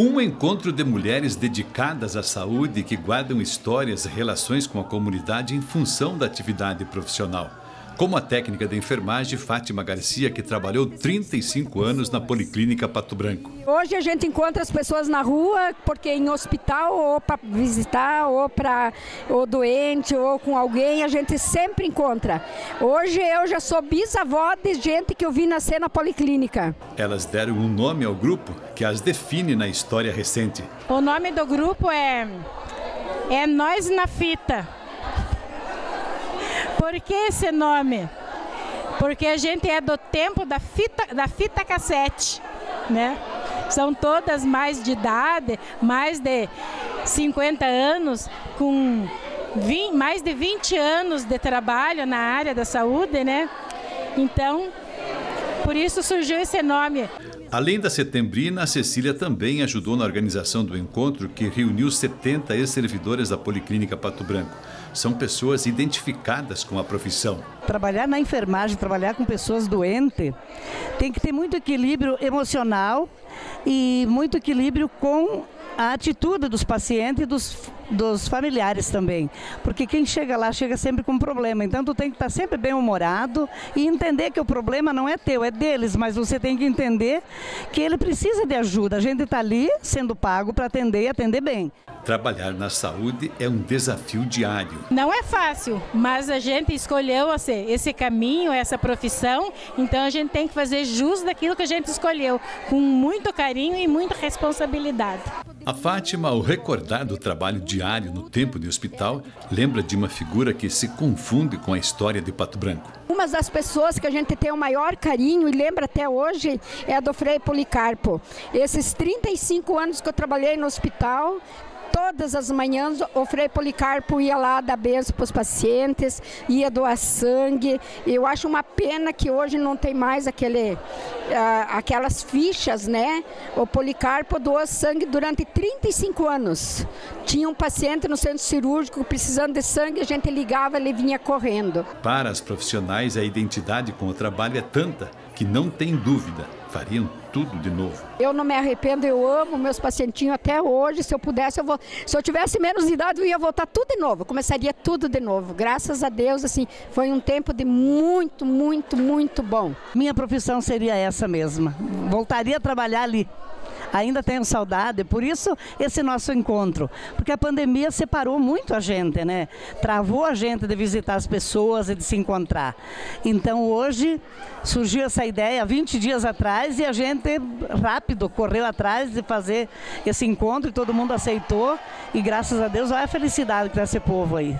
Um encontro de mulheres dedicadas à saúde que guardam histórias e relações com a comunidade em função da atividade profissional como a técnica de enfermagem Fátima Garcia, que trabalhou 35 anos na Policlínica Pato Branco. Hoje a gente encontra as pessoas na rua, porque em hospital, ou para visitar, ou para ou doente, ou com alguém, a gente sempre encontra. Hoje eu já sou bisavó de gente que eu vi nascer na Policlínica. Elas deram um nome ao grupo que as define na história recente. O nome do grupo é é Nós na Fita. Por que esse nome? Porque a gente é do tempo da fita, da fita cassete, né? São todas mais de idade, mais de 50 anos, com 20, mais de 20 anos de trabalho na área da saúde, né? Então, por isso surgiu esse nome. Além da setembrina, a Cecília também ajudou na organização do encontro que reuniu 70 ex-servidores da Policlínica Pato Branco. São pessoas identificadas com a profissão. Trabalhar na enfermagem, trabalhar com pessoas doentes, tem que ter muito equilíbrio emocional e muito equilíbrio com a atitude dos pacientes e dos, dos familiares também. Porque quem chega lá chega sempre com um problema. Então tu tem que estar sempre bem humorado e entender que o problema não é teu, é deles, mas você tem que entender que ele precisa de ajuda. A gente está ali sendo pago para atender e atender bem. Trabalhar na saúde é um desafio diário. Não é fácil, mas a gente escolheu assim, esse caminho, essa profissão, então a gente tem que fazer jus daquilo que a gente escolheu, com muito carinho e muita responsabilidade. A Fátima, ao recordar do trabalho diário no tempo de hospital, lembra de uma figura que se confunde com a história de Pato Branco. Uma das pessoas que a gente tem o maior carinho e lembra até hoje é a do Frei Policarpo. Esses 35 anos que eu trabalhei no hospital, todas as manhãs o Frei Policarpo ia lá dar beijo para os pacientes, ia doar sangue. Eu acho uma pena que hoje não tem mais aquele, uh, aquelas fichas, né? O Policarpo doou sangue durante 35 anos. Tinha um paciente no centro cirúrgico precisando de sangue, a gente ligava, ele vinha correndo. Para as profissionais, a identidade com o trabalho é tanta que não tem dúvida, fariam tudo de novo. Eu não me arrependo, eu amo meus pacientinhos até hoje. Se eu pudesse, eu vou. Se eu tivesse menos idade, eu ia voltar tudo de novo. começaria tudo de novo. Graças a Deus, assim, foi um tempo de muito, muito, muito bom. Minha profissão seria essa mesma. Voltaria a trabalhar ali ainda tenho saudade, por isso esse nosso encontro, porque a pandemia separou muito a gente, né? Travou a gente de visitar as pessoas e de se encontrar. Então hoje surgiu essa ideia 20 dias atrás e a gente rápido correu atrás de fazer esse encontro e todo mundo aceitou e graças a Deus olha a felicidade que está esse povo aí.